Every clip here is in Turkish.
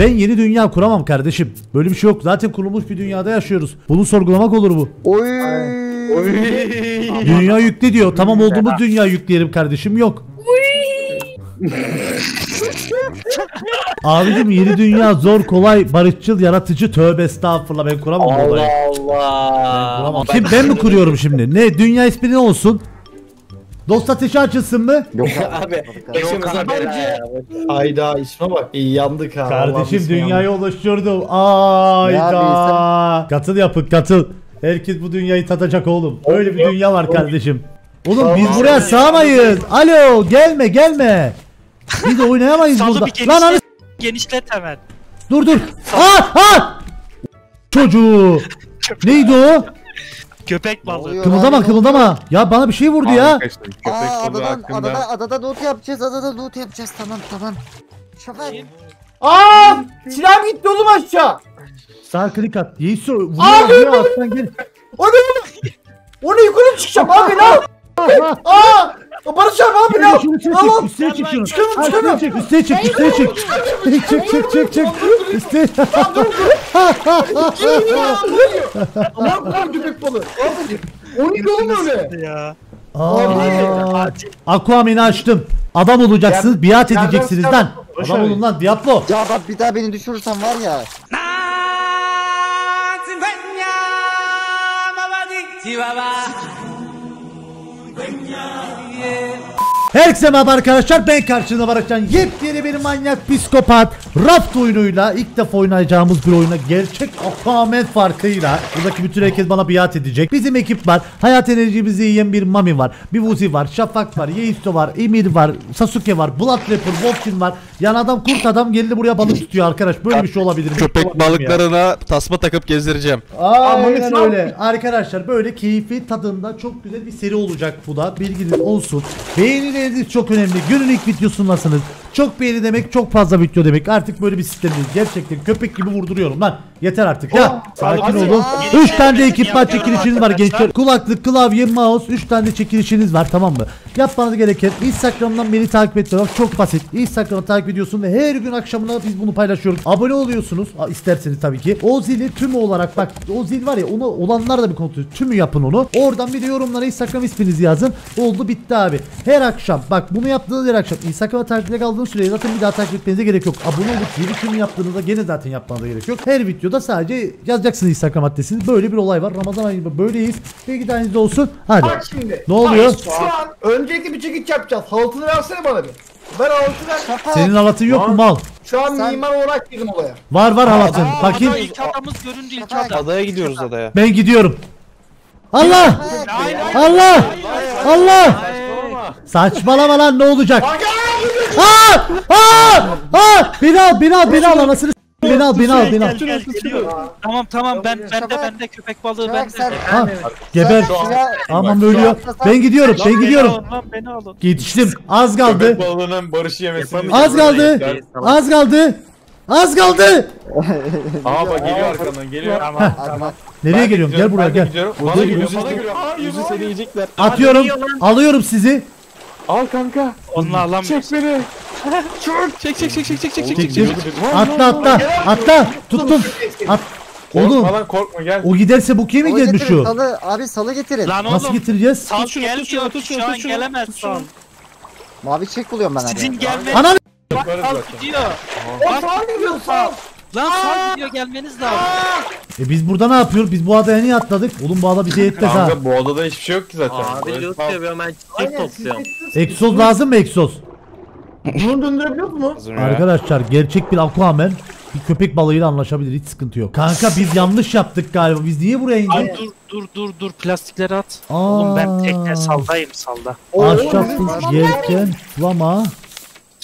Ben yeni dünya kuramam kardeşim. Böyle bir şey yok. Zaten kurulmuş bir dünyada yaşıyoruz. Bunu sorgulamak olur bu. Oy. Dünya yüklü diyor. Tamam olduğumuz dünya yükleyelim kardeşim. Yok. Abicim yeni dünya zor kolay barışçıl yaratıcı tövbe estağfurullah ben kuramam bu olayı. Allah. Kuramam. Kim ben mi kuruyorum şimdi? Ne dünya ismi ne olsun? Dost ateşi açılsın mı? Yok Abi başımıza bela ya. Hayda isme bak. İyi yandık ha. Kardeşim ismi yandık. dünyayı oluşturdum. Ayda. Katıl yapın katıl. Herkes bu dünyayı tadacak oğlum. Öyle bir dünya var kardeşim. Oğlum biz buraya sığamayız. Alo gelme gelme. Biz de oynayamayız burada. genişlet, Lan anı genişlet hemen. dur dur. Ah ah. Çocuğu. Neydi o? Köpek balığı. oluyor? Kımıldama Lan, kımıldama. Ya bana bir şey vurdu ya. Aa adadan adada adada loot yapacağız. Adada loot yapacağız. Tamam tamam. Şafak. Aa! Silahım gitti oğlum aşağı. Sağ klik at. Yesu Abi! vuruyor vuruyor alttan gel. O ne oğlum? O ne yukarı çıkacağım abi ne yap? Aa! Barış abi abi ne yap? Tamam. çek, üstüne çek şunu. Çıkalım, çıkalım. Üstüne çek, üstüne çek, üstüne çek. Çık, çık, çık, çık. Üstüne. Aman kadar köpek balığı. Abi, O ne oğlum öyle? Ya. Aa, Aquaman'ı açtım. Adam olacaksınız, biat edeceksiniz lan. Adam olun lan Diablo. Ya bak bir daha beni düşürürsen var ya. Herkese merhaba arkadaşlar ben karşınızda Barakcan yepyeni bir manyak psikopat Raft oyunuyla ilk defa oynayacağımız bir oyuna gerçek Aquaman farkıyla Buradaki bütün herkes bana biat edecek Bizim ekip var hayat enerjimizi yiyen bir Mami var Bir Vuzi var Şafak var Yeisto var Emir var Sasuke var Blood Rapper Wolfkin var Yani adam kurt adam geldi buraya balık tutuyor arkadaş böyle bir şey olabilir mi? Köpek Olamaz ya. balıklarına tasma takıp gezdireceğim. Aynen öyle. Arkadaşlar böyle keyifli tadında çok güzel bir seri olacak bu da. Bilginiz olsun. Beğenileriniz çok önemli. Günün ilk videosundasınız. Çok beğeni demek çok fazla video demek. Artık böyle bir sistemdeyiz. Gerçekten köpek gibi vurduruyorum lan. Yeter artık ya. Sakin hadi. olun. Aa. 3 tane de ekip var Yapıyorum çekilişiniz var gençler. Kulaklık, klavye, mouse 3 tane de çekilişiniz var tamam mı? Yapmanız gereken Instagram'dan beni takip etmek çok basit. Instagram'ı takip ediyorsun ve her gün akşamına biz bunu paylaşıyoruz. Abone oluyorsunuz isterseniz tabii ki. O zili tümü olarak bak o zil var ya onu olanlar da bir kontrol tümü yapın onu. Oradan bir de yorumlara Instagram isminizi yazın. Oldu bitti abi. Her akşam bak bunu yaptığınız her akşam Instagram'a takipte kaldığınız sürece zaten bir daha takip etmenize gerek yok. Abone olup zili tümü yaptığınızda gene zaten yapmanıza gerek yok. Her videoda sadece yazacaksınız Instagram adresinizi. Böyle bir olay var. Ramazan ayında böyleyiz. Bilgi dahilinizde olsun. Hadi. Bak şimdi. Ne oluyor? Şu an öncelikle bir çekiç yapacağız. Haltını versene bana bir. Ver haltı ver. Senin halatın yok mu mal? Şu an Sen- mimar olarak girdim olaya. Var var halatın. Aa, Bakayım. ada ilk adamız göründü ilk adam. Adaya gidiyoruz adaya. Ben gidiyorum. Allah! Allah! Allah! Saçmalama lan ne olacak? Aa! Aa! Aa! Beni al, beni al, beni al anasını Beni al, beni al, beni al. Gel, gel, geliyor. Tamam tamam ben bende bende köpek balığı Şafak bende. sen. Ha, geber. Aman ölüyor. Ben gidiyorum, ben Beni gidiyorum. alın lan beni alın. Yetiştim. Az kaldı. balığının barışı yemesini Az kaldı. Az kaldı. Az kaldı. Aa bak geliyor arkandan geliyor. Tamam. Nereye geliyorum? Gel buraya gel. Bana geliyor bana geliyor. Yüzü seni yiyecekler. Atıyorum. Alıyorum sizi. Al kanka. Onu alamıyoruz. beni. Çek çek çek çek çek çek çek çek. Çektim. Atla atla. Atla. Tuttum. At. Oğlum Korkma lan korkma gel. o giderse bu kim mi Salı gelmiş getirin, şu? Salı, abi salı getirin. Lan Nasıl oğlum. getireceğiz? Sal şunu, tut şunu, tut şunu, tut şunu, gelemez tut sal. şunu. Mavi çek buluyorum ben Sizin abi. Ananı Yaparız sal gidiyor. O sağa gidiyor sağ. Lan sal gidiyor gelmeniz lazım. E biz burada ne yapıyoruz? Biz bu adaya niye atladık? Oğlum bu ada bize yetmez ha. Kanka bu odada hiçbir şey yok ki zaten. Abi loot yapıyorum ben çiçek topluyorum. Egzoz lazım mı egzoz? Bunu döndürebiliyor mu? Arkadaşlar gerçek bir Aquaman bir köpek balığıyla anlaşabilir hiç sıkıntı yok. Kanka biz yanlış yaptık galiba. Biz niye buraya Ay indik? dur dur dur dur plastikleri at. Aa. Oğlum ben tekne saldayım salda. Ahşap yelken sulama.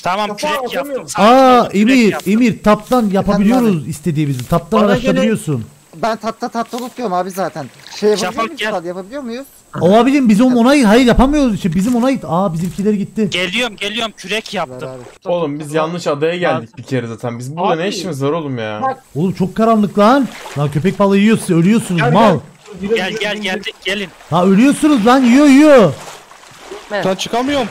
Tamam Kafa kürek yaptım. Aa kürek Emir yaptım. Emir taptan yapabiliyoruz istediğimizi. Taptan Bana araştırabiliyorsun. Ben tatta tatta unutuyorum abi zaten. Şey yapabiliyor Şafak muyuz? gel. Yapabiliyor muyuz? O abicim bizim onayı hayır yapamıyoruz işte. Bizim onayı aa bizimkiler gitti. Geliyorum geliyorum kürek Ver yaptım. abi. Oğlum biz yanlış adaya geldik bir kere zaten. Biz burada Abi. ne işimiz var oğlum ya? Bak. Oğlum çok karanlık lan. Lan köpek balığı yiyorsunuz ölüyorsunuz Gel, mal. Gel gel geldik gelin. Ha ölüyorsunuz lan yiyor yiyor. Ben çıkamıyorum.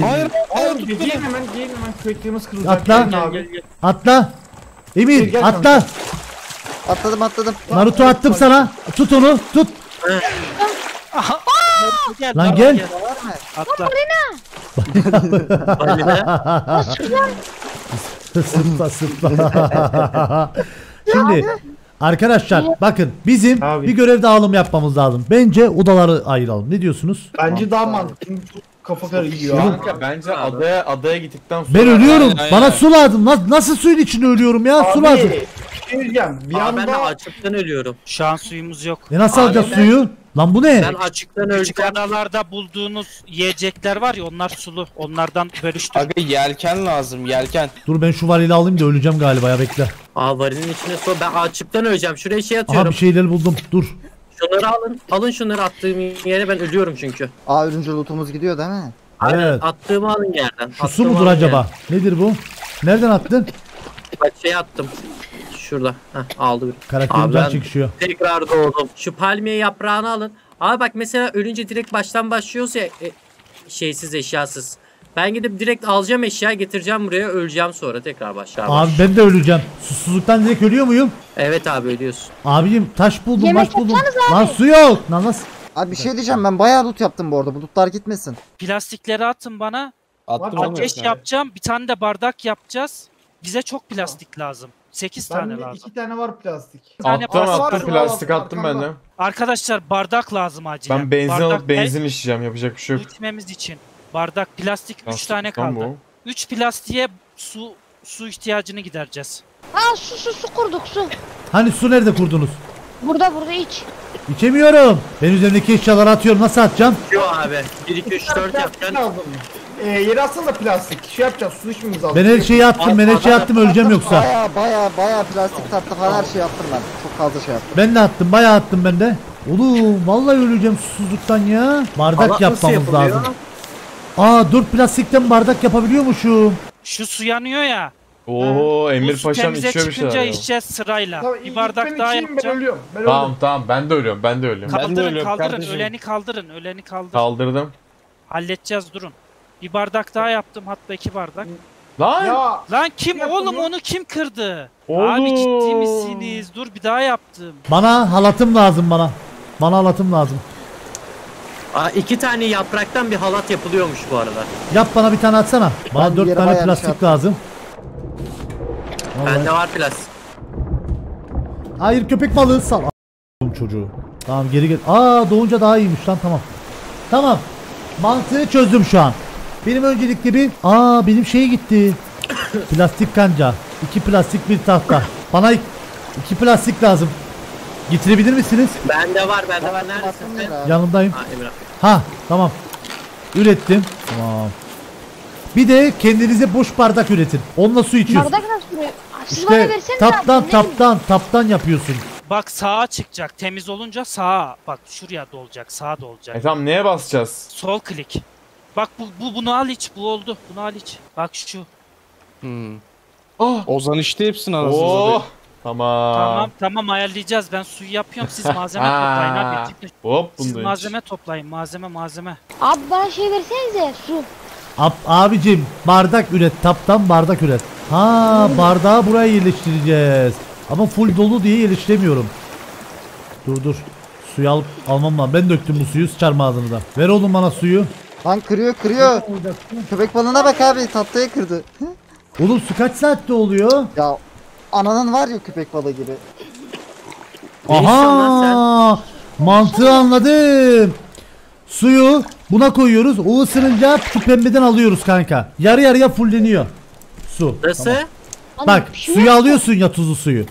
Hayır. Hayır giyin hemen giyin hemen küreklerimiz kırılacak. Atla. Gelin abi. Atla. Emir Gel atla. Atladım atladım. Naruto attım sana. Tut onu. Tut. Gel, Lan gel. Var mı? Atla. Balina. Sıpla sıpla. Şimdi arkadaşlar bakın bizim Abi. bir görev dağılımı yapmamız lazım. Bence odaları ayıralım. Ne diyorsunuz? Bence daha mantıklı. Kafa karışıyor. Kanka bence adaya adaya gittikten sonra Ben ölüyorum. Aynen, aynen. Bana su lazım. Nasıl, nasıl suyun içinde ölüyorum ya? Su lazım. bir şey diyeceğim. Bir Aa, ben de anda açıktan ölüyorum. Şu an suyumuz yok. E nasıl Abi alacağız ben- suyu? Lan bu ne? Ben açıktan Küçük öleceğim. adalarda bulduğunuz yiyecekler var ya onlar sulu. Onlardan bölüştür. Aga yelken lazım yelken. Dur ben şu varili alayım da öleceğim galiba ya bekle. Aa varilin içine so ben açıktan öleceğim. Şuraya şey Aha atıyorum. bir şeyleri buldum. Dur. Şunları alın. Alın şunları attığım yere ben ölüyorum çünkü. Aa ölünce lootumuz gidiyor değil mi? Evet. Attığımı alın yerden. Şu su Attığımı mudur alın acaba? Nedir bu? Nereden attın? yerden. Bak şey attım. Şurada. Heh, aldı bir. Karakterim Abi can ben- çekişiyor. Tekrar doğdum. Şu palmiye yaprağını alın. Abi bak mesela ölünce direkt baştan başlıyoruz ya e, şeysiz eşyasız. Ben gidip direkt alacağım eşya getireceğim buraya öleceğim sonra tekrar başlar. Abi ben de öleceğim. Susuzluktan direkt ölüyor muyum? Evet abi ölüyorsun. Abicim taş buldum, Yemek maç buldum. abi. Lan su yok. Lan nasıl? Abi bir şey diyeceğim ben bayağı loot yaptım bu arada. Bu lootlar gitmesin. Plastikleri atın bana. Attım. Ateş yapacağım. Bir tane de bardak yapacağız. Bize çok plastik lazım. 8 tane bende lazım. iki tane var plastik. Bir tane attım plastik- var, attım var, plastik var, attım ben de. Arkadaşlar bardak lazım acilen. Ben benzin bardak alıp benzin işleyeceğim yapacak bir şey yok. Gitmemiz için. Bardak, plastik 3 Plastik tane lan kaldı. bu. 3 plastiğe su su ihtiyacını gidereceğiz. Ha su su su kurduk su. Hani su nerede kurdunuz? Burada burada iç. İçemiyorum. Ben üzerimdeki eşyaları atıyorum. Nasıl atacağım? Yo abi. 1 2 3 4 Plastik yapacaksın. Ee, yere atsana da plastik. Şey yapacağız su içmemiz lazım. Ben her şeyi attım. Ben her şeyi attım. Öleceğim yoksa. Baya baya baya plastik tatlı falan her şey yaptım ben. Çok fazla şey yaptım. Ben de attım. Bayağı attım ben de. Oğlum vallahi öleceğim susuzluktan ya. Bardak nasıl yapmamız lazım. Aa 4 plastikten bardak yapabiliyormuşum. Şu su yanıyor ya. Oo Emir Paşam temize içiyor bir çıkınca şeyler. ya. içeceğiz sırayla. Tamam, bir bardak ben daha içeyim, Ben yapacağım. ölüyorum. Ben Tamam öldüm. tamam ben de ölüyorum ben de ölüyorum. Ben de Kaldırın ölüyorum kaldırın. kardeşim. Öleni kaldırın. Öleni kaldırın. Kaldırdım. Halledeceğiz durun. Bir bardak daha yaptım hatta iki bardak. Lan! Ya Lan kim Yapın oğlum ya. onu kim kırdı? Oğlum. Abi ciddi misiniz? Dur bir daha yaptım. Bana halatım lazım bana. Bana halatım lazım. Aa, iki tane yapraktan bir halat yapılıyormuş bu arada. Yap bana bir tane atsana. Bana Ben 4 yere tane bayağı bir şey plastik attım. lazım. Vallahi. Bende var plastik. Hayır köpek balığı sal. Çocuğu. Tamam geri gel. Aa doğunca daha iyiymiş lan tamam. Tamam. Mantığı çözdüm şu an. Benim öncelikle bir aa benim şey gitti. plastik kanca. İki plastik bir tahta. Bana ik- iki plastik lazım. Getirebilir misiniz? Bende var bende var. Neredesin sen? Yanındayım. Ha Emir abi. Ha tamam. Ürettim. Tamam. Bir de kendinize boş bardak üretin. Onunla su içiyorsun. Bardak nasıl duruyor? Aa, Siz bana İşte versenize taptan abi, ne bileyim. taptan taptan yapıyorsun. Bak sağa çıkacak. Temiz olunca sağa. Bak şuraya dolacak. Sağa dolacak. E tamam neye basacağız? Sol klik. Bak bu, bu bunu al iç. Bu oldu. Bunu al iç. Bak şu. Hmm. Oh! Ozan işte hepsini anasını Oh! Tamam. Tamam tamam ayarlayacağız. Ben suyu yapıyorum. Siz malzeme toplayın abi. Hop Siz malzeme toplayın. Malzeme malzeme. Abi bana şey versenize su. Ab, abicim bardak üret taptan bardak üret. Ha bardağı buraya yerleştireceğiz. Ama full dolu diye yerleştiremiyorum. Dur dur. Suyu alıp almam lazım. Ben döktüm bu suyu sıçarma ağzını da. Ver oğlum bana suyu. Lan kırıyor kırıyor. Köpek balığına bak abi tahtaya kırdı. Oğlum su kaç saatte oluyor? ya ananın var ya köpek balığı gibi. Lan Aha! Mantığı anladım. Suyu buna koyuyoruz. O ısırınca şu pembeden alıyoruz kanka. Yarı yarıya fulleniyor. Su. Nasıl? Tamam. Bak şey suyu yok. alıyorsun ya tuzlu suyu.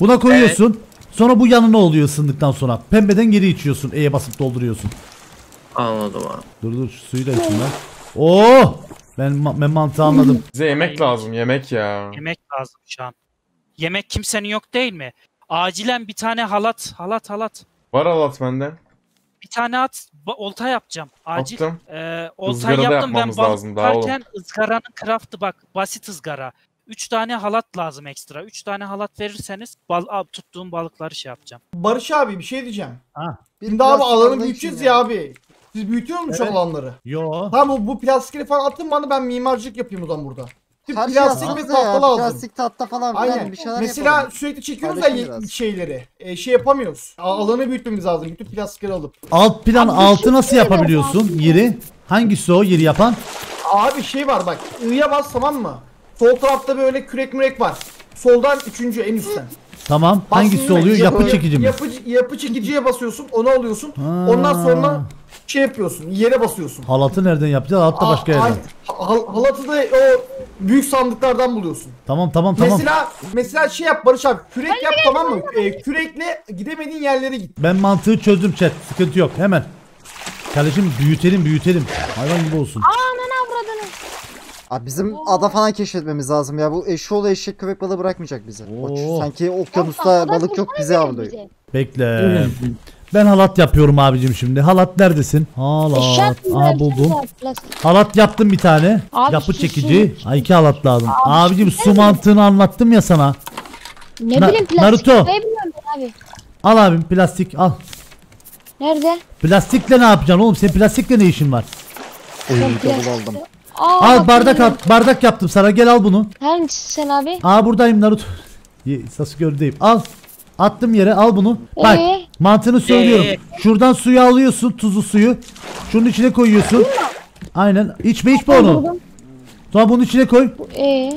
Buna koyuyorsun. Sonra bu yanına oluyor ısındıktan sonra. Pembeden geri içiyorsun. E'ye basıp dolduruyorsun. Anladım abi. Dur dur şu suyu da içeyim ben. Oo! Ben, ma- ben mantığı anladım. Bize yemek lazım yemek ya. Yemek lazım şu an. Yemek kimsenin yok değil mi? Acilen bir tane halat. Halat halat. Var alat bende. Bir tane at. Olta yapacağım. Acil. Attım. Ee, olta Izgarada yaptım ben balık lazım tutarken ızgaranın craft'ı bak basit ızgara. 3 tane halat lazım ekstra. 3 tane halat verirseniz bal a- tuttuğum balıkları şey yapacağım. Barış abi bir şey diyeceğim. Ha. Bir Şimdi abi alanı büyüteceğiz için ya abi. Siz büyütüyor musunuz Evet. alanları? Yo. Tamam bu, bu plastikleri falan atın bana ben mimarcılık yapayım o zaman burada. Her plastik ve tahta ya. lazım. Plastik tahta falan Aynen. filan bir şeyler Mesela yapalım. sürekli çekiyoruz da ye- biraz. şeyleri. E, şey yapamıyoruz. A- Alanı büyütmemiz lazım. Bütün plastikleri alıp. Alt plan altı nasıl yapabiliyorsun yeri? Hangisi o yeri yapan? Abi şey var bak. I'ya bas tamam mı? Sol tarafta böyle kürek mürek var. Soldan üçüncü en üstten. Tamam. Hangisi Bastın oluyor? mı? Yapı çekici mi? Yapı, yapı çekiciye basıyorsun. Onu alıyorsun. Ha. Ondan sonra şey yapıyorsun. Yere basıyorsun. Halatı nereden yapacağız? Halat da başka Aa, yerden. hal- halatı da o büyük sandıklardan buluyorsun. Tamam tamam tamam. Mesela mesela şey yap Barış abi. Kürek yap tamam mı? Ee, kürekle gidemediğin yerlere git. Ben mantığı çözdüm chat. Sıkıntı yok. Hemen. Kardeşim büyütelim büyütelim. Hayvan gibi olsun. Avradını. Abi bizim ada falan keşfetmemiz lazım ya. Bu eşoğlu eşek köpek balığı bırakmayacak bizi. Oo. sanki okyanusta balık yok bizi avlıyor. Bekle. Ben halat yapıyorum abicim şimdi. Halat neredesin? Halat. Aha buldum. Halat yaptım bir tane. Abi Yapı çekici. Ha iki halat lazım. Abicim su mantığını anlattım ya sana. Ne Na- bileyim plastik. Naruto. Abi. Al abim plastik al. Nerede? Plastikle ne yapacaksın oğlum? Senin plastikle ne işin var? Oy Ben double plastik- aldım. Aa, Al bak bardak at. Bardak yaptım sana. Gel al bunu. Hangisi sen abi? Aa buradayım Naruto. Ye- Sasuke'deyim. Al. Attım yere al bunu. Bak Ee? mantığını söylüyorum. Ee? Şuradan suyu alıyorsun tuzlu suyu. Şunun içine koyuyorsun. Aynen. İçme içme onu. Sonra bunun içine koy. Ee,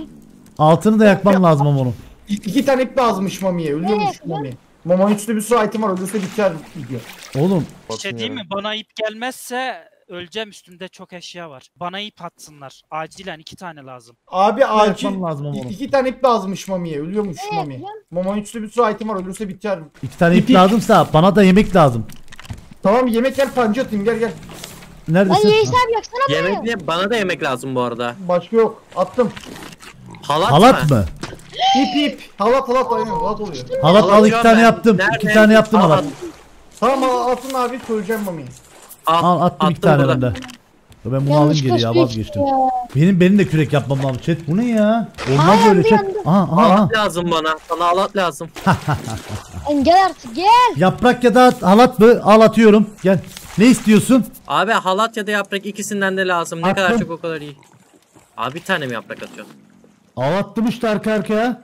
Altını da yakmam lazım ama onu. İki tane ip lazımmış Mami'ye. Ölüyormuş Evet, Mami. Mama'nın üstünde bir sürü item var. Ölürse biter video. Oğlum Bir şey diyeyim mi? Bana ip gelmezse öleceğim üstümde çok eşya var. Bana ip atsınlar. Acilen iki tane lazım. Abi acil yapmam lazım ama onu. iki tane ip lazımmış Mami'ye. Ölüyormuş Mami. Mama'nın üstünde bir sürü item var. Ölürse biter. iki tane ip İpi. lazımsa bana da yemek lazım. Tamam yemek gel panca atayım gel gel. lan Neredesin? Yeis abi yaksana bana. Yemek diye bana da yemek lazım bu arada. Başka yok. Attım. Halat, Halat mı? İp ip. Halat halat aynen halat oluyor. Halat al iki Alacağım tane ben. yaptım. Nerede? İki tane yaptım Al, halat. Tamam al- atın abi söyleyeceğim Mami'ye. Al attım iki tane bende. Ya Ben bunu alayım Yanlış geri ya kaçtı vazgeçtim. ya. Benim benim de kürek yapmam lazım chat. Bu ne ya? Olmaz Aa, böyle yandı, chat. yandı. Aha aha aha. Halat lazım bana. Sana halat lazım. Lan gel artık gel. Yaprak ya da halat mı? Al atıyorum. Gel. Ne istiyorsun? Abi halat ya da yaprak ikisinden de lazım. Ne kadar Attım. çok o kadar iyi. Abi bir tane mi yaprak atıyorsun? Al attım işte arka arkaya.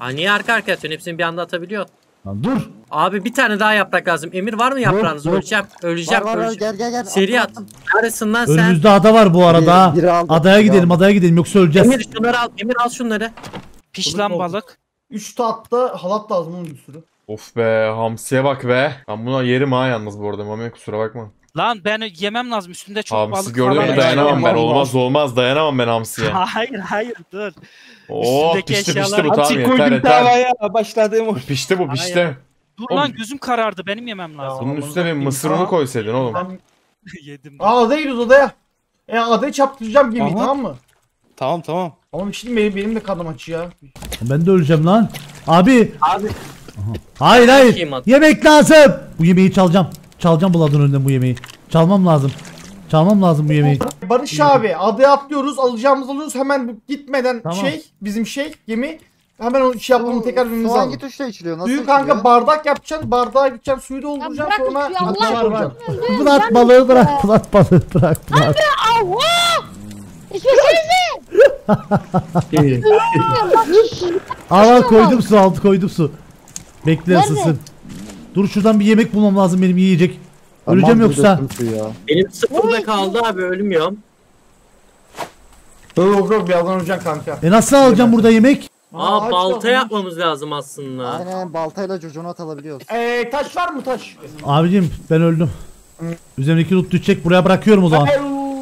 Aa niye arka arkaya atıyorsun? Hepsini bir anda atabiliyorsun. Lan dur. Abi bir tane daha yaprak lazım. Emir var mı yaprağınız? yok. Öleceğim. Öleceğim. Var var var öleceğim. gel gel gel. Seri at. Neredesin lan sen? Önümüzde ada var bu arada. Biri- biri aldı, Adaya gidelim, adaya gidelim yoksa öleceğiz. Emir şunları al. Emir al şunları. Olur, olur. balık. Üç tahtta halat lazım onun bir sürü. Of be hamsiye bak be. Ben buna yerim ha yalnız bu arada Mami kusura bakma. Lan ben yemem lazım. Üstümde çok Hamsi balık gördün mü var. dayanamam ben. Olmaz olmaz dayanamam ben hamsiye. Hayır hayır dur. Oh Üstündeki pişti pişti eşyalar- bu tamam Açık yeter koydum yeter. tavaya başladım. Pişti bu pişti. Dur Oğlum. lan gözüm karardı. Benim yemem lazım. Bunun üstüne bir mısır unu koysaydın oğlum. Ben... Yedim. Aa adaya gidiyoruz adaya. E adaya çarptıracağım gemiyi Aha. tamam mı? Tamam tamam. Ama şimdi benim, benim de kanım aç ya. Ben de öleceğim lan. Abi. Abi Hayır hayır. Yemek lazım. Bu yemeği çalacağım. Çalacağım Bulad'ın önünden bu yemeği. Çalmam lazım. Çalmam lazım bu yemeği. Barış abi adaya atlıyoruz alacağımızı alıyoruz hemen gitmeden Tamam. şey bizim şey gemi hemen o şey yapmamı tekrar Su bilmemiz hangi lazım. tuşla içiliyor? Nasıl Suyu içiliyor? kanka bardak yapacaksın bardağa gideceksin suyu dolduracaksın bırak sonra suyu, Allah aşkına. vuracaksın. Bırak balığı bırak. Bırak balığı bırak. bırak. Allah! İçmesenize. Bak sus. Al al koydum su aldı koydum su. Bekle Nerede? ısısın. Dur şuradan bir yemek bulmam lazım benim yiyecek. Aman Öleceğim yoksa. ya. benim sıfırda kaldı abi ölmüyorum. Yok yok yok birazdan öleceksin kanka. E nasıl alacağım burada yemek? Aa aç balta yapmamız lazım aslında. Aynen baltayla coconut alabiliyoruz. Eee taş var mı taş? Abicim ben öldüm. Üzerimdeki loot düşecek buraya bırakıyorum o zaman. Eee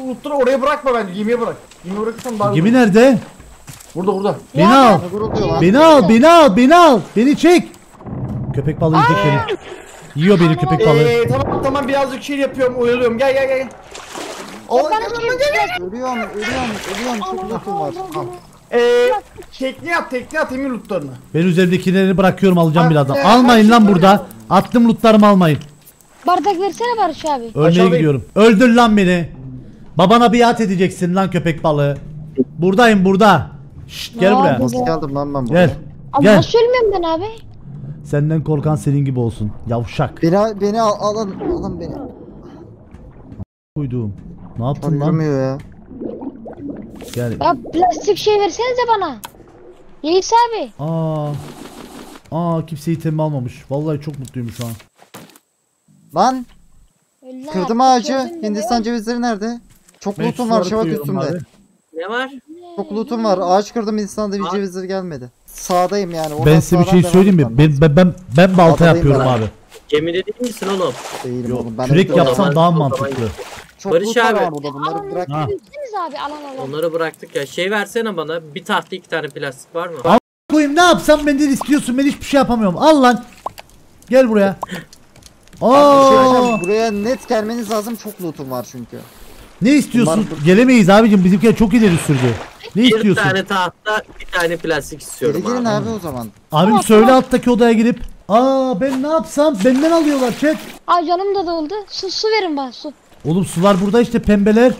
Ultra oraya bırakma bence gemiye bırak. Gemiye bırakırsan daha Gemi nerede? Burada burada. Beni al. Beni al, beni al, beni al. Beni çek. Köpek balığı yiyecek beni. Yiyor beni köpek balığı. Eee tamam tamam birazcık şey yapıyorum oyalıyorum gel gel gel. Gel. çıkacak? Ölüyorum, ölüyorum, ölüyorum. Çok lütfum var. Al. Eee tekne at tekne at emir lootlarını. Ben üzerimdekileri bırakıyorum alacağım birazdan. e, Almayın lan burada. Attım lootlarımı almayın. Bardak versene Barış abi. Ölmeye Aşağıdayım. gidiyorum. Öldür lan beni. Babana biat edeceksin lan köpek balığı. Buradayım burada. Şşt, gel Ya buraya. bu- Nasıl geldim lan ben buraya? Gel. Ama Gel. nasıl ölmüyorum ben abi? Senden korkan senin gibi olsun. Yavşak. Beni, beni al, alın, alın beni. Koyduğum. Ne yaptın lan? yürümüyor ya. Yani Ya plastik şey versenize bana. Yiğit abi. aa aa kimse itemimi almamış. Vallahi çok mutluyum şu an. Lan lan kırdım ağacı. Hindistan cevizleri nerede? Çok lootum var koyuyorum üstümde. abi. Ne var? Çok lootum var. Ağaç kırdım Hindistan'da bir cevizleri gelmedi. Sağdayım yani. oradan Ben size bir şey söyleyeyim mi? Ben ben ben, ben balta Adadayım yapıyorum ben. abi. Gemide değil misin oğlum? Değilim Yok, oğlum. Ben kürek öyle- yapsam daha mantıklı. Çok Barış loot var abi. burada. Bunları bırak. Abi alan alan. Onları bıraktık ya. Şey versene bana. Bir tahta iki tane plastik var mı? Koyayım ne yapsam benden istiyorsun ben hiçbir şey yapamıyorum. Al lan. Gel buraya. Şey Aa, diyeceğim, Buraya net gelmeniz lazım. Çok lootum var çünkü. Ne istiyorsun? Bunlar- Gelemeyiz abicim bizimkiler çok ileri sürdü. Ne Bir istiyorsun? tane tahta, bir tane plastik Geri istiyorum gelin abi. abi o zaman. Abim söyle alttaki odaya girip. Aa ben ne yapsam? Benden alıyorlar chat. Aa canım da doldu. Su su verin bana su. Oğlum sular burada işte pembeler.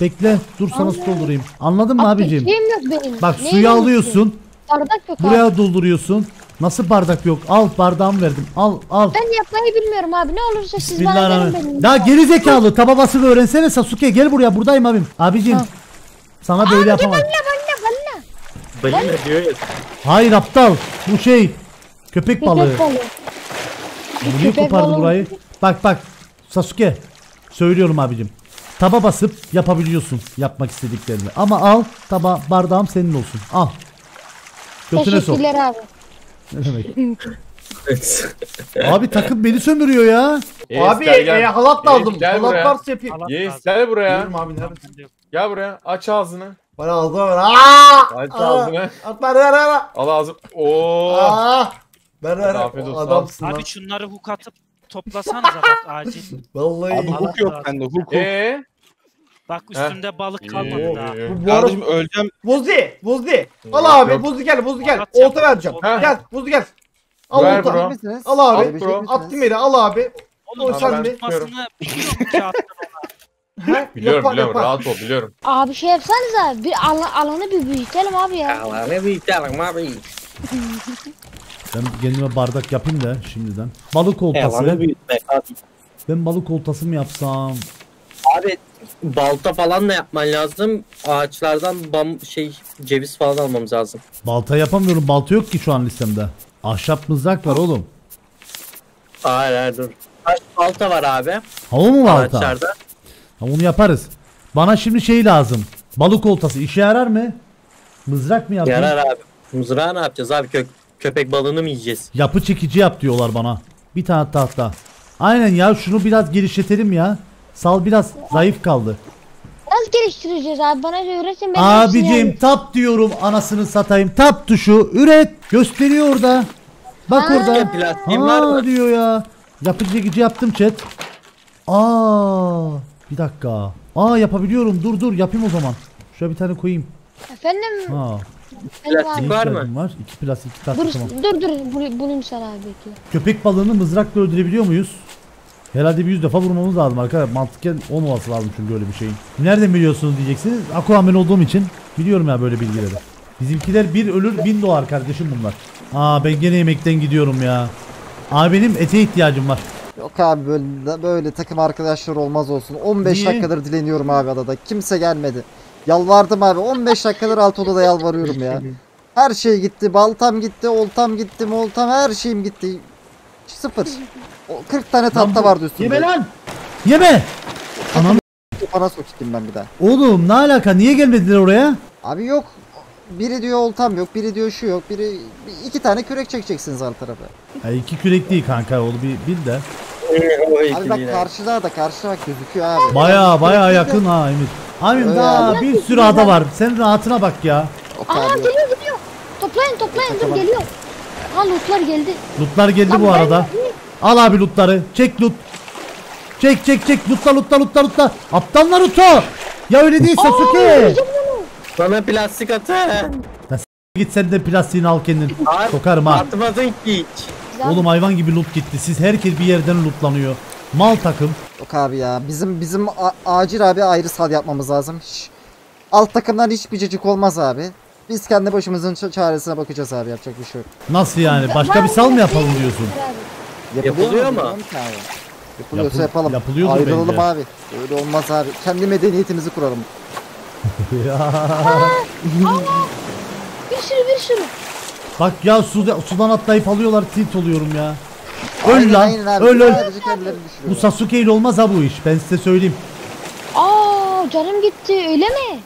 Bekle dur sana su doldurayım. Anladın mı Abi abicim? şeyim yok benim. Bak Neyim suyu yok alıyorsun. Bardak yok abi. Buraya dolduruyorsun. Nasıl bardak yok? Al bardağımı verdim. Al al. Ben yapmayı bilmiyorum abi. Ne olursa siz bana verin benim. Ya geri zekalı tababasını öğrensene Sasuke gel buraya buradayım abim. Abicim. Sana böyle yapamam. Balina balina balina. Balina diyor ya. Hayır aptal. Bu şey köpek balığı. Köpek balığı. Bu niye Köpek kopardı balığı. burayı? Bak bak Sasuke. Söylüyorum abicim. Taba basıp yapabiliyorsun yapmak istediklerini. Ama al taba bardağım senin olsun. Al. Götüne sok. Teşekkürler abi. Ne demek? Abi takım beni sömürüyor ya. Yeis, abi gel, gel. e, halat da aldım. gel Halat varsa yapayım. Halat lazım. gel buraya. Buyurun abi nerede? Bende yok. Gel buraya. Aç ağzını. Bana aldı ver. Aç Aa! ağzını. At ver ver ver. Al ağzını. Oo. Aa! Ver ver. Adamsın lan. Abi şunları hook atıp toplasanıza bak acil. Vallahi. Abi hook yok bende hook hook. Ee? Bak üstünde balık kalmadı İyi, daha. iyi. Bu, bu arada Kardeşim öleceğim. Vozi, Vozi. Al abi, yok. Vozi gel, Vozi gel. Yap. Olta vereceğim. Ha. Gel, Vozi gel. Al Ver olta. bro. misiniz? Al abi. Verebilecek bro. Attım yere, al abi. Oğlum sen de. tutmasını biliyor musun kağıttan ona? He? Biliyorum Yapar, biliyorum yapar. rahat ol biliyorum. Abi şey yapsanıza. Bir alan, alanı bir büyütelim abi ya. Ne büyütelim abi. Ben kendime bardak yapayım da şimdiden. Balık oltası. Ben balık oltası mı yapsam? Abi balta falan da yapman lazım. Ağaçlardan bam şey ceviz falan almamız lazım. Balta yapamıyorum. Balta yok ki şu an listemde. Ahşap mızrak var oğlum. Hayır hayır dur. Balta var abi? Hava mı balta? Ağaçlarda. Ha, onu yaparız. Bana şimdi şey lazım. Balık oltası işe yarar mı? Mızrak mı yapayım? Yarar abi. Mızrağı ne yapacağız abi? Kö köpek balığını mı yiyeceğiz? Yapı çekici yap diyorlar bana. Bir tane tahta. Aynen ya şunu biraz geliştirelim ya. Sal biraz zayıf kaldı. Nasıl geliştireceğiz abi? Bana öğretin. Ben Abicim tap diyorum anasını satayım. Tap tuşu üret. Gösteriyor orada. Bak Ha. orada. Plastiğin var Aa mı? diyor ya. Yapı çekici yaptım chat. Aa bir dakika. Aa yapabiliyorum. Dur dur yapayım o zaman. Şuraya bir tane koyayım. Efendim. Ha. Efendim Plastik abi. var mı? var? İki plastik iki tahta Dur tamam. dur dur. Bul- Bulayım sana abi. Köpek balığını mızrakla öldürebiliyor muyuz? Herhalde bir yüz defa vurmamız lazım arkadaşlar. Mantıken olmaması lazım çünkü öyle bir şeyin. Nereden biliyorsunuz diyeceksiniz. Aquaman olduğum için biliyorum ya böyle bilgileri. Bizimkiler bir ölür bin doğar kardeşim bunlar. Aa ben gene yemekten gidiyorum ya. Abi benim ete ihtiyacım var. Yok abi böyle böyle takım arkadaşlar olmaz olsun. 15 Niye? dakikadır dileniyorum abi adada. Kimse gelmedi. Yalvardım abi. 15 dakikadır alt odada yalvarıyorum ya. Her şey gitti. Baltam gitti, oltam gitti, moltam her şeyim gitti. Sıfır. O 40 tane tahta vardı üstünde. Yeme lan. Yeme. Anam. Bana sokayım ben bir daha. Oğlum ne alaka niye gelmediler oraya? Abi yok. Biri diyor oltam yok, biri diyor şu yok, biri bir- iki tane kürek çekeceksiniz alt tarafa. Ya iki kürek değil kanka onu bir bil de. Abi bak karşıda da karşıda bak gözüküyor abi. Baya baya yakın ha Emir. Öyle daha abi. bir sürü ada var. Sen rahatına bak ya. Aa geliyor geliyor. Toplayın toplayın dur geliyor. Ha lootlar geldi. Lootlar geldi Lan bu ben- arada. Al abi lootları. Çek loot. Çek çek çek. Lootla lootla lootla lootla. Aptal Naruto. Ya öyle değil Sasuke. Bana plastik atı. Git sen de plastiğini al kendin. Sokarım ha. Atmadın ki hiç. Güzel. Oğlum hayvan gibi loot gitti. Siz herkes bir yerden lootlanıyor. Mal takım. Yok abi ya. Bizim bizim a- acil abi ayrı sad yapmamız lazım. Şş. Alt takımdan hiçbir cacık olmaz abi. Biz kendi başımızın çaresine bakacağız abi yapacak bir şey yok. Nasıl yani? Başka bir sal mı yapalım diyorsun? Yapılıyor abi. Yapılıyorsa Yapıl- yapalım. yapılıyordur Ayrılalım bence. abi. Öyle olmaz abi. Kendi medeniyetimizi kuralım. ya. Bir sürü bir sürü. Bak ya suda, sudan atlayıp alıyorlar tilt oluyorum ya. Öl Aynen, lan. aynen abi. Öl öl. Bu. Sasuke ile olmaz ha bu iş. Ben size söyleyeyim. Aa canım gitti öyle mi?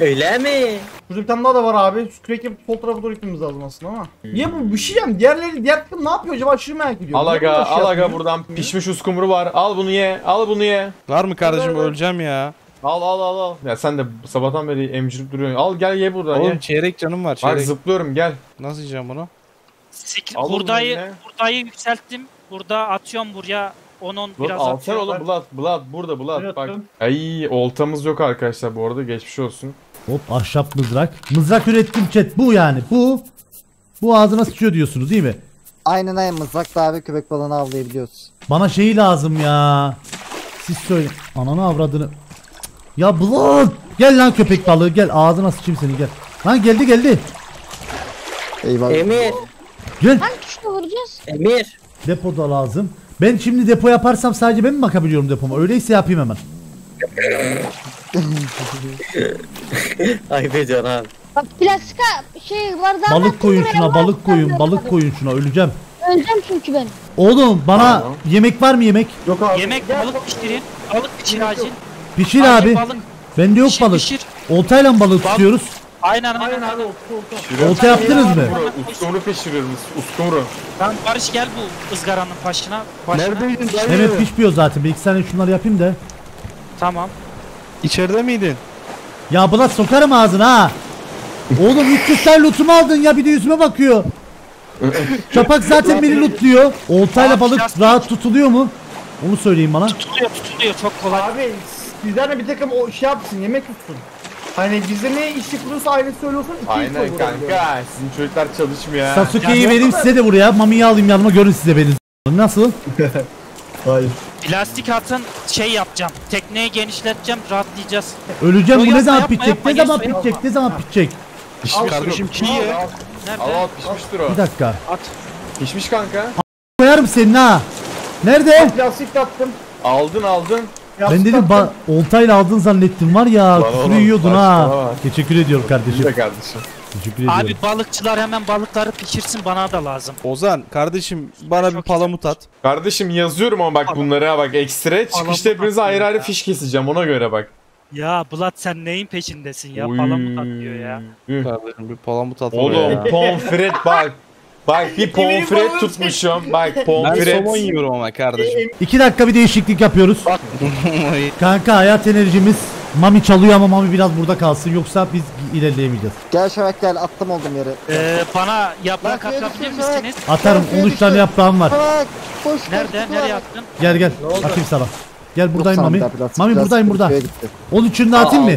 Öyle mi? Şurada bir tane daha da var abi. Yapıp sol tarafa doğru gitmemiz lazım aslında ama. Niye bu bir şey diyeceğim. Diğerleri diğer takım ne yapıyor acaba aşırı merak ediyorum. Al Niye aga böyle şey al aga yapmıyor? buradan pişmiş uskumru var. Al bunu ye. Al bunu ye. Var mı kardeşim öleceğim ya. Al al al al. Ya sen de sabahtan beri emcirip duruyorsun. Al gel ye buradan Oğlum ye. çeyrek canım var Bak çeyrek. zıplıyorum gel. Nasıl yiyeceğim bunu? Hurdayı, eline. hurdayı yükselttim. Burada atıyorum buraya. Onun Bulat biraz alsana atıyorum. oğlum Bulat. Bulat burada Bulat Evet, bak. Ay oltamız yok arkadaşlar bu arada geçmiş olsun. Hop ahşap mızrak. Mızrak ürettim chat. Bu yani. Bu. Bu ağzına sıçıyor diyorsunuz değil mi? Aynen aynen mızrakla abi köpek balığını avlayabiliyoruz. Bana şeyi lazım ya. Siz söyleyin. Ananı avradını. Ya bulan. Gel lan köpek balığı gel. Ağzına sıçayım seni gel. Lan geldi geldi. Eyvallah. Emir. Gel. Hangi tuşla vuracağız? Emir. Depo da lazım. Ben şimdi depo yaparsam sadece ben mi bakabiliyorum depoma? Öyleyse yapayım hemen. Ayıp ediyorsun abi. Bak plastika şey bardağı Balık koyun şuna, balık koyun, balık koyun şuna. Öleceğim. Öleceğim çünkü ben. Oğlum bana Tamam. yemek var mı yemek? Yok abi. Yemek balık pişirin. Balık pişir acil. Pişir Acil abi. Balık Bende yok pişir, balık. pişir. Oltayla mı balık Bal- tutuyoruz? Aynen Aynen aynen. abi oldu oldu. Olta yaptınız mı? Uskumru, pişiriyoruz uskumru. Lan Barış gel bu ızgaranın başına. başına. Neredeydin dayı? Hemen pişmiyor zaten. Bir iki saniye şunları yapayım da. Tamam. İçeride miydin? Ya buna sokarım ağzına ha. Oğlum 300 tane lootumu aldın ya bir de yüzüme bakıyor. Çapak zaten beni lootluyor. Oltayla Abi, balık rahat tutuluyor mu? Onu söyleyin bana. Tutuluyor tutuluyor çok kolay. Abi bizden de bir takım o şey yapsın yemek tutsun. Hani bizde ne iş yapılıyorsa aynı söylüyorsun. iki iş Aynen oluyor. kanka sizin çocuklar çalışmıyor ya. Sasuke'yi vereyim size de buraya. Mami'yi alayım yanıma görün size beni. Nasıl? Hayır. Plastik atın şey yapacağım. Tekneyi genişleteceğim rahatlayacağız. Öleceğim Yo, bu ne yapma, zaman yapma, bitecek? yapma, Ne zaman bitecek? Ne zaman bitecek? Pişmiş kardeşim, çiğ ye. Al Nerede? al pişmiştir o. Bir dakika. At. Pişmiş kanka. Koyarım senin ha. Nerede? Plastik tattım. Aldın aldın. Ben dedim ba- oltayla aldın zannettim var ya. Küfür yiyordun ha. Teşekkür ediyorum Bir kardeşim. de kardeşim. Teşekkür ediyorum. Abi balıkçılar hemen balıkları pişirsin bana da lazım. Ozan kardeşim bana bir Çok palamut at. Kardeşim yazıyorum ama bak bunları ha bak ekstra. Çıkışta Palamut hepinize ayrı ayrı ya. fiş keseceğim ona göre bak. Ya Bulat sen neyin peşindesin ya? Oy. Palamut atıyor ya. Üh. Kardeşim bir palamut at Oğlum oraya. pomfret bak. Bak bir pomfret tutmuşum. Bak Ben pomfret. somon yiyorum ama kardeşim. İki dakika bir değişiklik yapıyoruz. Kanka hayat enerjimiz Mami çalıyor ama Mami biraz burada kalsın yoksa biz ilerleyemeyeceğiz. Gel Şevek gel attım oldum yere. Ee, bana yaprak Bak, atabilir misiniz? Atarım Gel, 13 tane gel. yaprağım var. Bak koş koş. Nerede? koş, Nereye bak. attın? Gel gel. Atayım sana. Gel buradayım Yok, Mami. sana bir daha plastik, Mami buradayım burada. köye gitti. 13'ünü de atayım mı?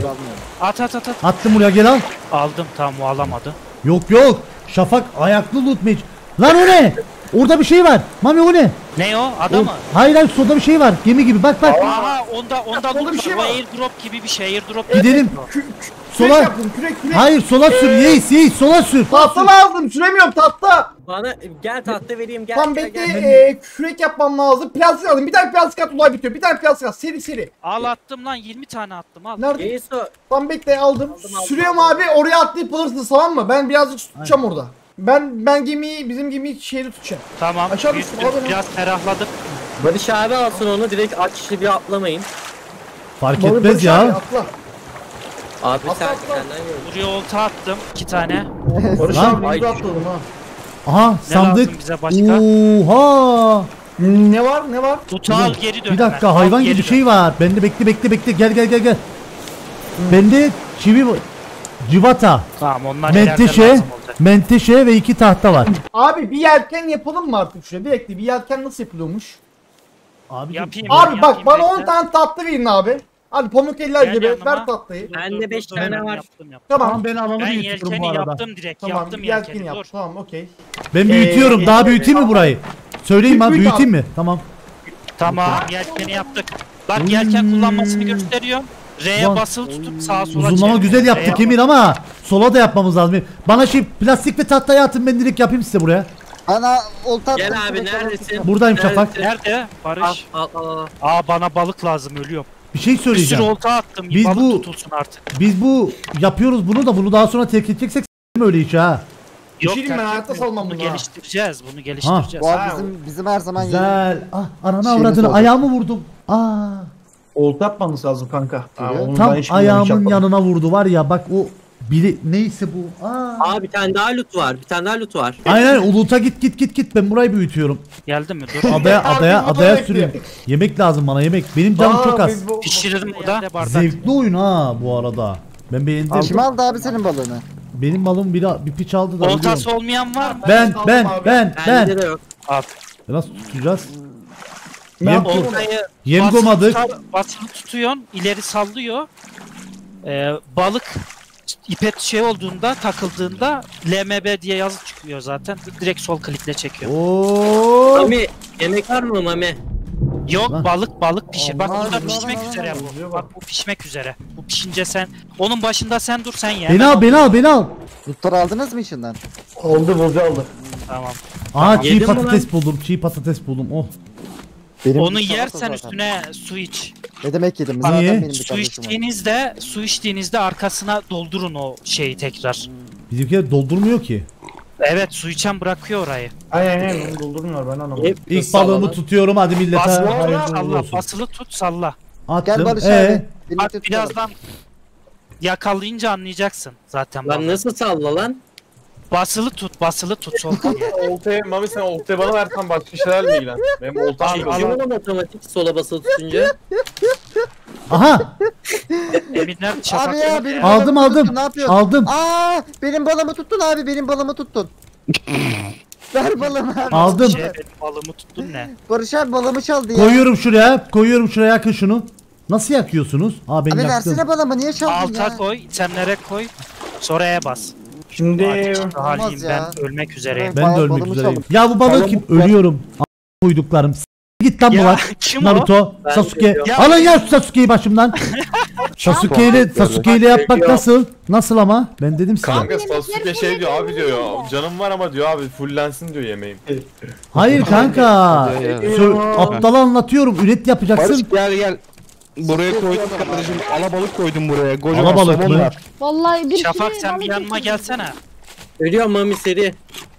At at at at. Attım buraya gel al. Aldım tamam o alamadı. Yok yok. Şafak ayaklı loot mage. Lan o ne? Orada bir şey var. Mami o ne? Ne o? O- Adamı. hayır hayır solda bir şey var. Gemi gibi bak bak. Aha onda onda Solda bir şey var. airdrop gibi bir şey. Airdrop Gidelim. Kürek Sola. yaptım kürek kürek. Hayır sola sür. Yeis yeis sola sür. Tahta lazım süremiyorum tahta. Bana gel tahta vereyim gel. Tam gel, bekle gel. e, kürek yapmam lazım. Plastik lazım. Bir tane plastik at olay bitiyor. Bir tane plastik at seri seri. Al attım lan 20 tane attım al. Nerede? Yeiso Tam bekle aldım. aldım, Sürüyorum aldım. abi oraya atlayıp alırsınız tamam mı? Ben birazcık tutacağım orada. Ben ben gemiyi bizim gemiyi şeyde tutacağım. Tamam. Aşağı düştüm, beni. Biraz ferahladık. Barış abi alsın onu direkt aç kişi bir atlamayın. Fark Barış etmez abi, ya. Atla. Abi Atla, sen atla. Buraya olta attım. 2 tane. Barış Lan. abi ne atladım ha. Aha Ne sandık. bize başka? Oha. Ne var ne var? Tutu al geri dön Bir dakika hayvan gibi dön. şey var. Bende bekle bekle bekle gel gel gel gel. Bende çivi var. Civata, Tamam onlar ileride menteşe, lazım olacak. menteşe ve iki tahta var. Abi bir yelken yapalım mı artık şuraya? Bir bekle bir yelken nasıl yapılıyormuş? Abi Yapayım. Abi bak yapayım, bana bekle. 10 tane tatlı verin abi. Hadi pamuk eller gibi yanıma. ver tatlıyı. Dur, Bende dur, beş dur, tane dur, var. Yaptım yaptım. Tamam. Tamam ben alanı Ben büyütüyorum bu yelkeni arada. yaptım direkt. Tamam yaptım yelken yelkeni. yap. Dur. Tamam okey. Ben Ee, büyütüyorum. Daha e, büyüteyim mi burayı? Söyleyin bana büyüt büyüteyim abi. mi? Tamam. Tamam yelkeni yaptık. Bak yelken kullanmasını gösteriyorum. R'ye Ulan, basılı tutup sağa sola Uzunlama güzel yaptık R'ye Emir ama sola da yapmamız lazım. Bana şey plastik ve tahtayı atın ben direkt yapayım size buraya. Ana olta Gel abi neredesin? Buradayım Neredesin? Şafak. Nerede? Barış. al al al. Aa bana balık lazım ölüyorum. Bir şey Bir sürü söyleyeceğim. olta attım. Biz balık bu- tutulsun artık. Biz bu yapıyoruz bunu da bunu daha sonra terk edeceksek s**tim öyle iş ha. Yok şey diyeyim, ben terk hayatta etmiyorum. salmam Bunu bunu ha. geliştireceğiz. Bunu geliştireceğiz. Bu Ha, abi bizim, bizim her zaman yeni. Güzel. Ah ananı avradını oldu. ayağımı vurdum. Aa. Olta atmanız lazım kanka. Onu ben Tam hiç bilmiyorum, hiç ayağımın yapmadım. yanına vurdu var ya bak o biri neyse bu. Aa. Aa bir tane daha loot var. Bir tane daha loot var. Aynen uluta git git git git ben burayı büyütüyorum. Geldi mi? Dur. Adaya adaya adaya süreyim. Yemek lazım bana yemek. Benim canım Aa, çok az. biz bu- Pişiririm burada. Zevkli oyun ha bu arada. Ben beğendim. Kim aldı abi senin balığını? Benim balım bir, bir piç aldı da Oltası biliyorum. olmayan var mı? Ben ben ben ben. Bende de yok. Al. Nasıl tutacağız? Yem? Oltayı yem basılı gomadık. tutar- Basılı tutuyorsun, ileri sallıyor. Ee, balık ipe şey olduğunda, takıldığında LMB diye yazı çıkıyor zaten. Direkt sol klikle çekiyor. Oo. Mami yemek var mı Mami? Yok Lan. balık balık pişir. Bak Allah burada Allah pişmek Allah üzere Allah. bu. Bak bu pişmek üzere. Bu pişince sen onun başında sen dur sen ye. Beni al beni al beni al. Tutları aldınız mı içinden? Oldu bozu aldı. Tamam. Aa çiğ Yedin mi patates buldum. Çiğ patates buldum. Oh. Benim Onu bir yersen zaten. üstüne su iç. Ne demek yedim? Niye? Zaten benim bir Su kardeşim var. içtiğinizde, su içtiğinizde arkasına doldurun o şeyi tekrar. Bizimkiler doldurmuyor ki. Evet su içen bırakıyor orayı. Aynen aynen onu doldurmuyor ben anlamadım. Hep İlk balığımı tutuyorum hadi millete. Basılı hayırlı tut uğurlu salla. olsun. Basılı tut salla. Gel Attım. Barış Ee. Bak tutalım. birazdan yakalayınca anlayacaksın zaten. Lan balığı. nasıl salla lan? Basılı tut, basılı tut sol. Oltaya, Mami sen oltayı bana versen başka şeylerle ilgilen. Benim oltam yok. al. Çekiyor mu otomatik sola basılı tutunca? aha Eminler Abi ya benim aldım balığımı aldım. tuttun, Ne yapıyorsun? Aldım. Aa benim balımı tuttun abi benim balımı tuttun. Ver balımı abi. Aldım. Şey, benim balığımı tuttun ne? Barış abi balımı çaldı ya. Koyuyorum şuraya. Koyuyorum şuraya yakın şunu. Nasıl yakıyorsunuz? Aa ben Abi yaktım. versene balımı niye çaldın Alta ya? koy, itemlere koy. Sonra E bas. Şimdi Hadi, haliyim ya. ben ölmek üzereyim. Ben de Bayağı ölmek üzereyim. çaldım. Ya bu balığı Balımı kim? Ölüyorum. A- koyduklarım. S- Git lan bu lan. Naruto, Ben Sasuke. Ya- Alın ya Sasuke'yi başımdan. Sasuke ile Sasuke ile yapmak nasıl? Nasıl ama? Ben dedim size. Kanka Sasuke şey diyor abi diyor ya canım var ama diyor abi fullensin diyor yemeğim. Hayır kanka. Aptala anlatıyorum. Üret yapacaksın. Barış gel gel. Buraya koydum kardeşim. Alabalık koydum buraya. Kocaman Alabalık mı? var. Vallahi bir Şafak sen bir yanıma gelsene. Ölüyor Mami seri.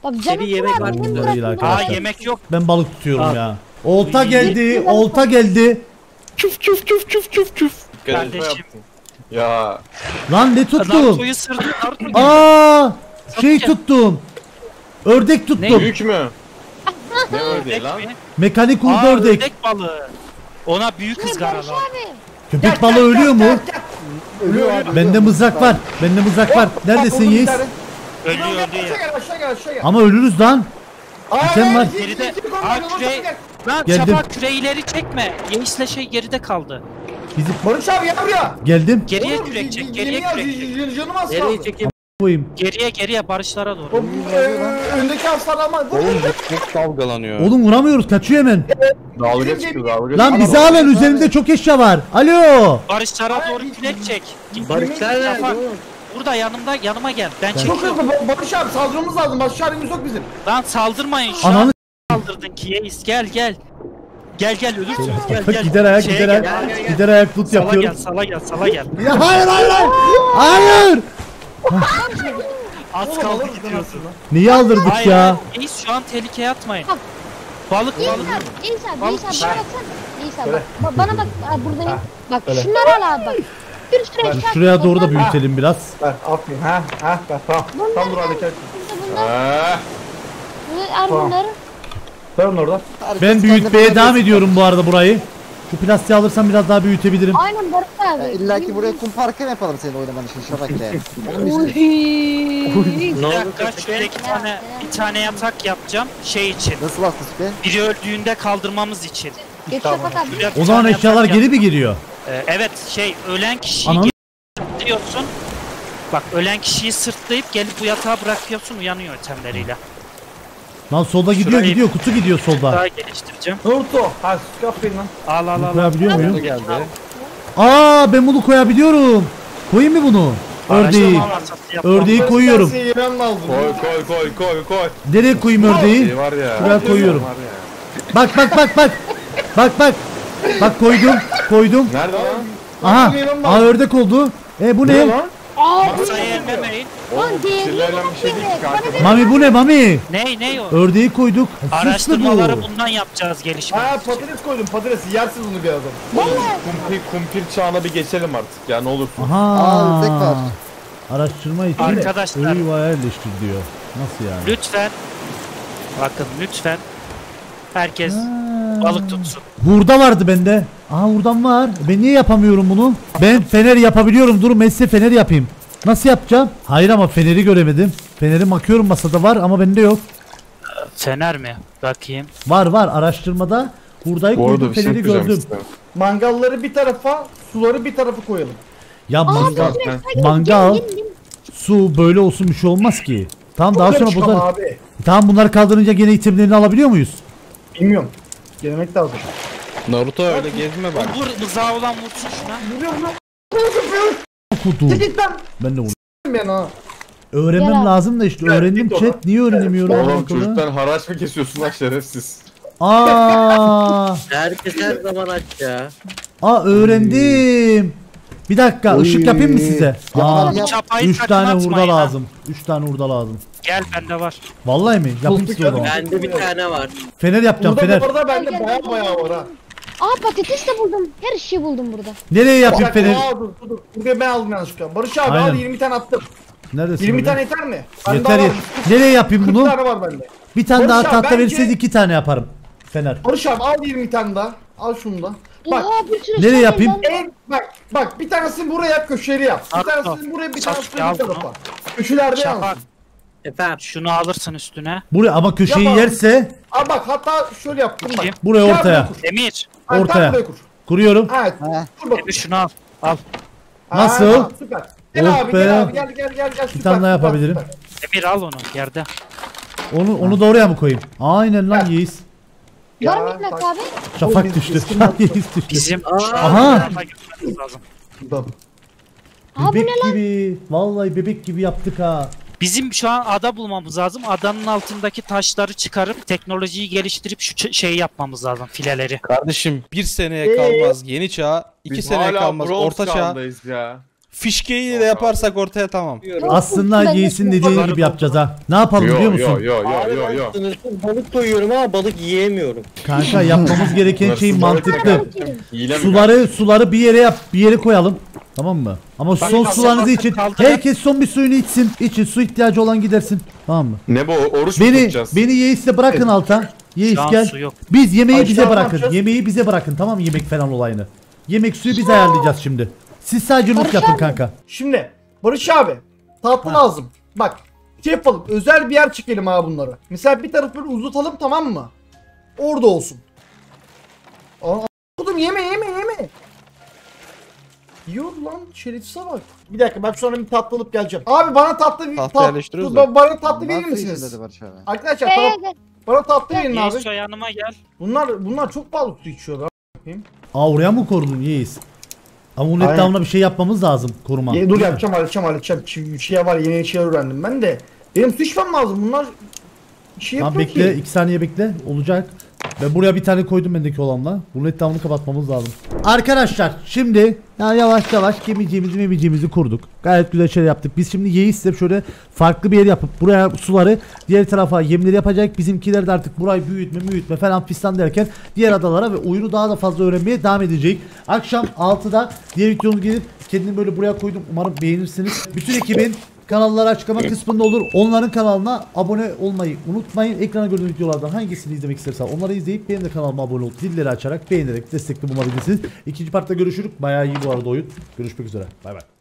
Bak Seri canım yemek var benim burada. Aa yemek yok. Ben balık tutuyorum Al. ya. Olta geldi. Olta geldi. Çuf çuf çuf çuf çuf çuf. Kardeşim. Ya Lan ne tuttum? Naruto'yu sırdı. Naruto geldi. Aa! Şey tuttum. Ördek tuttum. büyük mü? ne öyle lan? Mekanik Aa ördek. ördek balığı. Ona büyük ızgara Barış lan. abi. Köpek balığı ölüyor mu? Ölüyor abi. Bende mızrak var. Bende mızrak var. Neredesin Yiğit? Ölüyor Aşağı ölüyor. gel aşağı gel aşağı gel. Ama ölürüz lan. Sen var. Geride- Aa, gel. Lan Geldim. Şafak küreği ileri çekme. Yeis'le şey geride kaldı. Bizim Barış abi gel buraya. geldim. Geriye kürek çek. Geriye kürek çek. Canım az Nereye kaldı. çekeyim? Koyayım. Geriye geriye barışlara doğru. O, e, Öndeki aslan ama. Oğlum çok dalgalanıyor. Oğlum vuramıyoruz. Kaçıyor hemen. Dalga çıkıyor dalga Lan bizi alın. Üzerimde çok eşya var. Alo. Barışlara doğru kürek çek. Barışlar nerede Şafak. oğlum? Burada yanımda yanıma gel. Ben Çok çekiyorum. hızlı Ba- Barış abi saldırmamız lazım. Başka çaremiz yok bizim. Lan saldırmayın şu an Ananı saldırdın ki Yeis gel gel. Gel gel ölürsünüz gel gel. gider ayak gider ayak. Gider ayak tut Sala gel yapıyorum. sala gel sala gel. Ya hayır hayır hayır. Hayır. Az kaldı gidiyorsun. Niye aldırdık Hayır ya? hayır. Yeis şu an tehlikeye atmayın. Balık İyi balık. abi, iyi abi, Balık iyi abi, bana baksana. İyi abi, bak. Ba- Bana bak, Aa, burada ne? Bak söyle. şunları al abi bak. Bir sürü eşya. Şuraya doğru da Bunlar- büyütelim biraz. Ver aferin ha ha ver tamam. Tam dur hareket. Burada bunlar, Eee. bunlar, al Tamam. bunları. Ver onu orada. Ben büyütmeye devam yesin. ediyorum bu arada burayı. Şu plastiği alırsam biraz daha büyütebilirim. Aynen Barış abi. Ya İlla ki buraya kum parkı mı yapalım senin oynaman için Şafak ya. Onu mu Uy. istiyorsun? Bir Ne oldu dakika şöyle iki tane bir tane yatak yapacağım şey için. Nasıl attı be? Biri öldüğünde kaldırmamız için. Geç Tamam. Şafak abi. Buraya bir O zaman tane eşyalar geri mi geliyor? Ee, evet şey ölen kişiyi Ananı- geri. Bak ölen kişiyi sırtlayıp gelip bu yatağa bırakıyorsun uyanıyor itemleriyle. Lan solda gidiyor Şurayı- gidiyor kutu gidiyor solda. Daha geliştireceğim. Naruto. Ha aferin lan. Al al al. al. koyabiliyor muyum? geldi. Aa ben bunu koyabiliyorum. Koyayım mı bunu? Ördeği. Araştırma masası yapmam. Ördeği koyuyorum. Tersiye yemem lazım. Koy koy koy koy koy. Nereye koyayım ördeği? Var ya. Şuraya koyuyorum. Var ya. Bak bak bak bak. Bak bak. Bak koydum koydum. Nerede lan? Aha. Aa ördek oldu. E bu Ne ne? lan? Aa bu Masayı ellemeyin. lan değerli Kirlerden bir şey değil ki kanka. Mami bu ne Mami? Ney ney o? Ördeği koyduk. Araştırmaları bu. bundan yapacağız gelişme. Ha patates koydum patates yersin bunu birazdan. Kumpir, kumpir çağına bir geçelim artık ya ne olursun. Aha. Aa, ördek var. Araştırma için Arkadaşlar. ölü yuvaya yerleştir diyor. Nasıl yani? Lütfen. Bakın lütfen. Herkes Ha. Balık tutsun. Hurda vardı bende. Aa hurdam var. Ben niye yapamıyorum bunu? Ben fener yapabiliyorum. Durun ben size fener yapayım. Nasıl yapacağım? Hayır ama feneri göremedim. Feneri bakıyorum masada var ama bende yok. Fener mi? Bakayım. Var var araştırmada hurdayı Bu arada koydum bir şey feneri yapacağım gördüm. size. Mangalları bir tarafa, suları bir tarafa koyalım. Ya mangal, Ben- mangal su böyle olsun bir şey olmaz ki. Tamam daha sonra bunlar. abi. Tamam bunları kaldırınca gene itemlerini alabiliyor muyuz? Bilmiyorum. Gelenek lazım. Naruto öyle gezme bak. Vur mızağı olan vursun şuna. Vuruyorum lan. Kutu. Git lan. Ben de vurdum. Ben ha. Öğrenmem Gel abi. lazım da işte öğrendim git chat. Niye öğrenemiyorum? Oğlum bakalım. çocuktan haraç mı kesiyorsun lan şerefsiz? Aa, Herkes her zaman aç ya. aa öğrendim. Bir dakika ışık yapayım mı size? Aa, Yap. Çapayı 3 sakın tane hurda atmayın ha. lazım. 3 tane hurda lazım. Gel bende var. Vallahi mi? Yapayım size o zaman. Bende bir tane var. Fener yapacağım Burada fener. bu arada bende baya baya var ha. Aa patates de buldum. Her şeyi buldum burada. Nereye yapayım Bak, fener? aa, dur, dur, dur. Buraya ben aldım yanlışlıkla. Barış abi Aynen. al 20 tane attım. Neredesin? 20 orada? tane yeter mi? Bende Yeter var. yeter. Nereye yapayım 40 bunu? tane var bende. Bir tane Barış daha abi, tahta bence- verirseniz iki tane yaparım. Fener. Barış abi al 20 tane daha. Al şunu da. Bak. Oha bir Nereye yapayım? En, bak bak bir tanesini buraya yap köşeli yap. Bir tanesini buraya bir tanesini bir bunu. tarafa. Köşelerde Şafak yansın. Efendim. şunu alırsın üstüne. Buraya ama köşeyi Yapalım. yerse Aa bak hatta şöyle yaptım bak. Bakayım. buraya Gel ortaya. kur. Emir. Tam Ortaya. buraya kur. Kuruyorum. Evet. Ha. Kur bak. Emir şunu al. Al. Nasıl? tamam, süper. Gel Oh abi be. gel abi gel gel gel gel. süper, tane daha yapabilirim. süper. Emir al onu yerde. Onu onu da oraya mı koyayım? Aynen lan Yiğiz. Var Ya, mı bak. abi? Şafak biz- düştü. biz Yiğiz düştü. Bizim Aha. lazım. Tamam. Aa bu Bebek ne lan? gibi. Vallahi bebek gibi yaptık ha. Bizim şu an ada bulmamız lazım. Adanın altındaki taşları çıkarıp teknolojiyi geliştirip şu ç- şeyi yapmamız lazım fileleri. Kardeşim bir seneye kalmaz yeni çağ, iki Biz seneye hala kalmaz bronz orta çağ. çağındayız ya. Fişkeyi de yaparsak ortaya tamam. Aslında Ben çok dediği gibi yapacağız ha. Ne yapalım Yo biliyor yo musun? yo yo yo yo. Sınırsız balık koyuyorum ama balık yiyemiyorum. Kanka yapmamız gereken şey mantıklı. Suları suları bir yere yap, bir yere koyalım. Tamam mı? Ama son kaldı, sularınızı için kaldı. herkes son bir suyunu içsin. İçin su ihtiyacı olan gidersin. Tamam mı? Ne bu oruç mu Beni tutacağız? beni Yeis'le bırakın alta. Yeis Şu an gel. Biz yemeği Ay, bize bırakın. yapacağız? Yemeği bize bırakın. Tamam mı? Yemek falan olayını. Yemek suyu biz ayarlayacağız şimdi. Siz sadece loot Barış yapın abi. kanka. Şimdi Barış abi tatlı lazım. Bak şey yapalım özel bir yer çekelim abi bunları. Mesela bir tarafı böyle uzatalım tamam mı? Orada olsun. Aa, yeme yeme yeme. Yiyor lan şerefsize bak. Bir dakika ben sonra bir tatlı alıp geleceğim. Abi bana tatlı bir Tatlı tat- yerleştiriyoruz ba- da. Bana tatlı verir misiniz? dedi Barış abi? Arkadaşlar Gel tamam, gel gel. bana tatlı verin abi. Yeşil yanıma gel. Bunlar bunlar çok pahalı su içiyorlar. Aa oraya mı korudun Yeis? Ama bunun Aynen. etrafına bir şey yapmamız lazım. Koruma. Ye, dur yapacağım halledeceğim halledeceğim. Çi- Şey var yeni şeyler öğrendim ben de. Benim su içmem lazım bunlar. Bir şey Tamam yapıyor bekle ki. 2 saniye bekle olacak. Ben buraya bir tane koydum bendeki olanla. Bunun etrafını kapatmamız lazım. Arkadaşlar şimdi ya yavaş yavaş gemiciğimizi memiciğimizi kurduk. Gayet güzel şeyler yaptık. Biz şimdi Yeis'le şöyle farklı bir yer yapıp buraya suları diğer tarafa yemleri yapacak. Bizimkiler de artık burayı büyütme büyütme falan fistan derken diğer adalara ve oyunu daha da fazla öğrenmeye devam edecek. Akşam 6'da diğer videomuz gelip kendimi böyle buraya koydum. Umarım beğenirsiniz. Bütün ekibin Kanalları açıklama kısmında olur. Onların kanalına abone olmayı unutmayın. Ekrana gördüğünüz videolardan hangisini izlemek istersen onları izleyip benim de kanalıma abone olup zilleri açarak beğenerek destekli bulunabilirsiniz. İkinci partta görüşürük. Bayağı iyi bu arada oyun. Görüşmek üzere. Bay bay.